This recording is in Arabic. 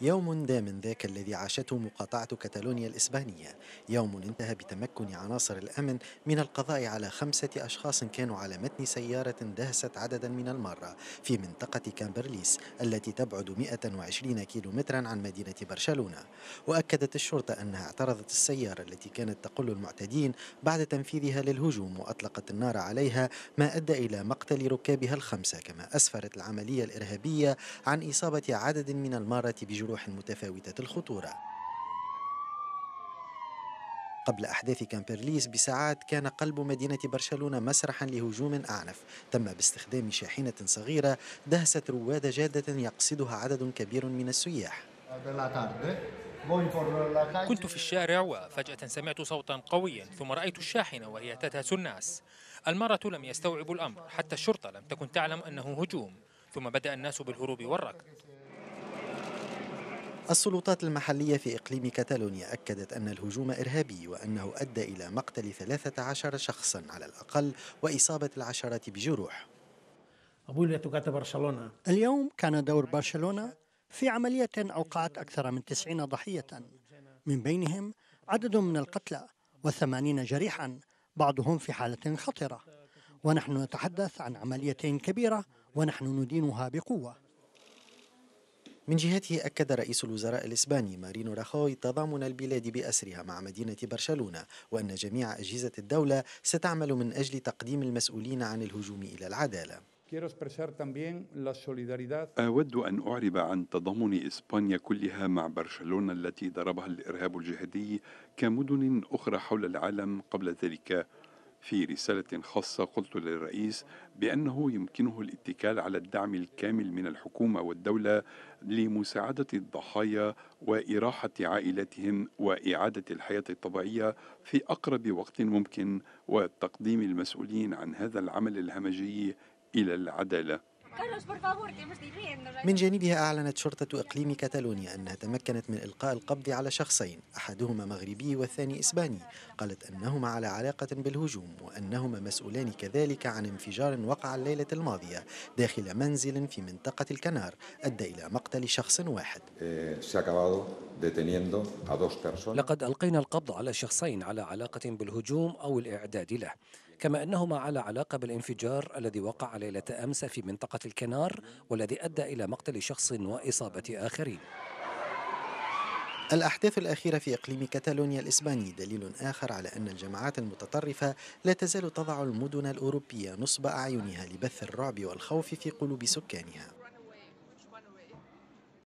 يوم دام ذاك الذي عاشته مقاطعة كتالونيا الإسبانية. يوم انتهى بتمكن عناصر الأمن من القضاء على خمسة أشخاص كانوا على متن سيارة دهست عددا من المرة في منطقة كامبرليس التي تبعد 120 كيلومترا عن مدينة برشلونة. وأكدت الشرطة أنها اعترضت السيارة التي كانت تقل المعتدين بعد تنفيذها للهجوم وأطلقت النار عليها ما أدى إلى مقتل ركابها الخمسة كما أسفرت العملية الإرهابية عن إصابة عدد من المارة بجروح متفاوتة الخطورة. قبل أحداث كامبرليس بساعات كان قلب مدينة برشلونة مسرحا لهجوم أعنف. تم باستخدام شاحنة صغيرة دهست رواد جادة يقصدها عدد كبير من السياح. كنت في الشارع وفجأة سمعت صوتا قويا ثم رأيت الشاحنة وهي تدهس الناس. المرة لم يستوعبوا الأمر حتى الشرطة لم تكن تعلم أنه هجوم ثم بدأ الناس بالهروب والركض. السلطات المحلية في إقليم كتالونيا أكدت أن الهجوم إرهابي وأنه أدى إلى مقتل 13 شخصا على الأقل وإصابة العشرات بجروح. اليوم كان دور برشلونة في عملية أوقعت أكثر من 90 ضحية. من بينهم عدد من القتلى وثمانين جريحا بعضهم في حالة خطرة. ونحن نتحدث عن عملية كبيرة ونحن ندينها بقوة. من جهته أكد رئيس الوزراء الإسباني مارينو راخوي تضامن البلاد بأسرها مع مدينة برشلونة وأن جميع أجهزة الدولة ستعمل من أجل تقديم المسؤولين عن الهجوم إلى العدالة. أود أن أعرب عن تضامن إسبانيا كلها مع برشلونة التي ضربها الإرهاب الجهادي كمدن أخرى حول العالم قبل ذلك. في رسالة خاصة قلت للرئيس بأنه يمكنه الاتكال على الدعم الكامل من الحكومة والدولة لمساعدة الضحايا وإراحة عائلاتهم وإعادة الحياة الطبيعية في أقرب وقت ممكن وتقديم المسؤولين عن هذا العمل الهمجي إلى العدالة. من جانبها أعلنت شرطة إقليم كتالونيا أنها تمكنت من إلقاء القبض على شخصين أحدهما مغربي والثاني إسباني. قالت أنهما على علاقة بالهجوم وأنهما مسؤولان كذلك عن انفجار وقع الليلة الماضية داخل منزل في منطقة الكنار أدى إلى مقتل شخص واحد. لقد ألقينا القبض على شخصين على علاقة بالهجوم أو الإعداد له. كما أنهما على علاقة بالانفجار الذي وقع ليلة أمس في منطقة الكنار والذي أدى إلى مقتل شخص وإصابة آخرين. الأحداث الأخيرة في إقليم كتالونيا الإسباني دليل آخر على أن الجماعات المتطرفة لا تزال تضع المدن الأوروبية نصب أعينها لبث الرعب والخوف في قلوب سكانها.